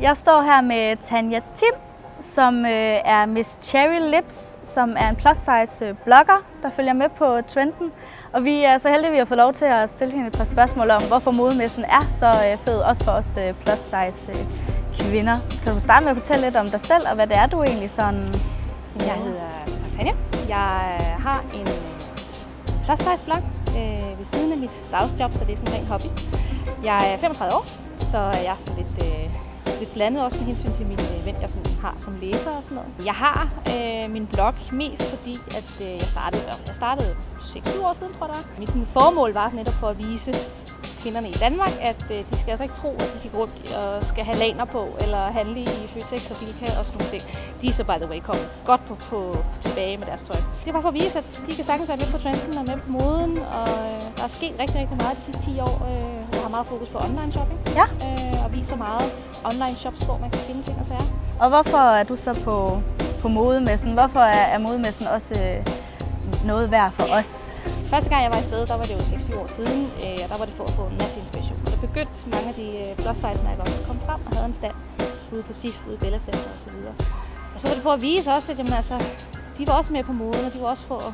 Jeg står her med Tanja Tim, som øh, er Miss Cherry Lips, som er en plus size øh, blogger, der følger med på trenden. Og vi er så heldige, at vi har fået lov til at stille hende et par spørgsmål om, hvorfor modemessen er så øh, fed, også for os øh, plus size øh, kvinder. Kan du starte med at fortælle lidt om dig selv, og hvad det er, du egentlig sådan... Jeg hedder Tanja. Jeg har en plus size blog øh, ved siden af mit dagsjob, så det er sådan en ren hobby. Jeg er 35 år, så er jeg sådan lidt, øh, lidt blandet også med hensyn til mine øh, ven, jeg sådan har som læser og sådan noget. Jeg har øh, min blog mest fordi, at øh, jeg startede, jeg startede 6-7 år siden, tror jeg. Mit sådan, formål var netop for at vise kvinderne i Danmark, at øh, de skal altså ikke tro, at de kan gå rundt og skal have laner på, eller handle i Føtex og Bilka og sådan nogle ting. De er så by the way kommet godt på, på, tilbage med deres tøj. Det var for at vise, at de kan sagtens være med på trenden og med på moden, og øh, der er sket rigtig, rigtig meget de sidste 10 år. Øh, meget fokus på online shopping, Ja. øh, og viser meget online shops, hvor man kan finde ting og sager. Og hvorfor er du så på, på modemessen? Hvorfor er, er modemessen også øh, noget værd for os? Første gang jeg var i stedet, der var det jo 6-7 år siden, øh, og der var det for at få en masse inspiration. Der begyndte mange af de øh, plus size mærker at komme frem og havde en stand ude på SIF, ude i Bella Center osv. Og så var det for at vise også, at jamen, altså, de var også med på moden, og de var også for at,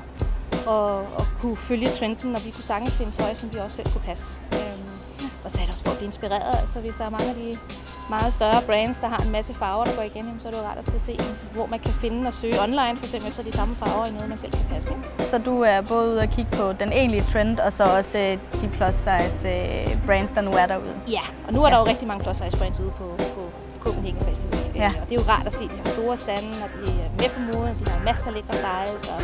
at, at kunne følge trenden, og vi kunne sagtens finde tøj, som vi også selv kunne passe. Og så er det også for at blive inspireret. Altså, hvis der er mange af de meget større brands, der har en masse farver, der går igen, så er det jo rart at se, hvor man kan finde og søge online, for eksempel efter de samme farver i noget, man selv kan passe. Ikke? Så du er både ude og kigge på den egentlige trend, og så også øh, de plus size øh, brands, der nu er derude. Ja, og nu er der jo rigtig mange plus size brands ude på, på Copenhagen Fashion. Ja. Øh, Og det er jo rart at se, at de har store stande, og de er med på moden, de har masser af lækre styles, og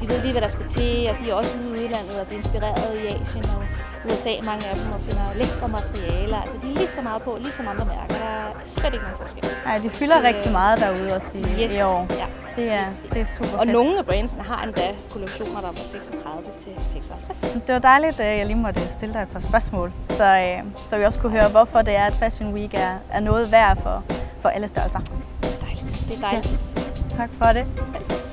de ved lige, hvad der skal til, og de er også ude i udlandet og bliver inspireret i Asien og USA, mange af dem, og finder lækre materialer. Altså, de er lige så meget på, lige som andre mærker. Der er slet ikke nogen forskel. Ja, de fylder rigtig meget derude også i, Yes. i år. Ja, Det er, det er super Og fedt. nogle af brandsene har endda kollektioner, der er fra 36 til 56. Det var dejligt, at jeg lige måtte stille dig et par spørgsmål, så, øh, så vi også kunne høre, hvorfor det er, at Fashion Week er, er noget værd for, for alle størrelser. Er dejligt. Det er dejligt. Tak for det. Selv.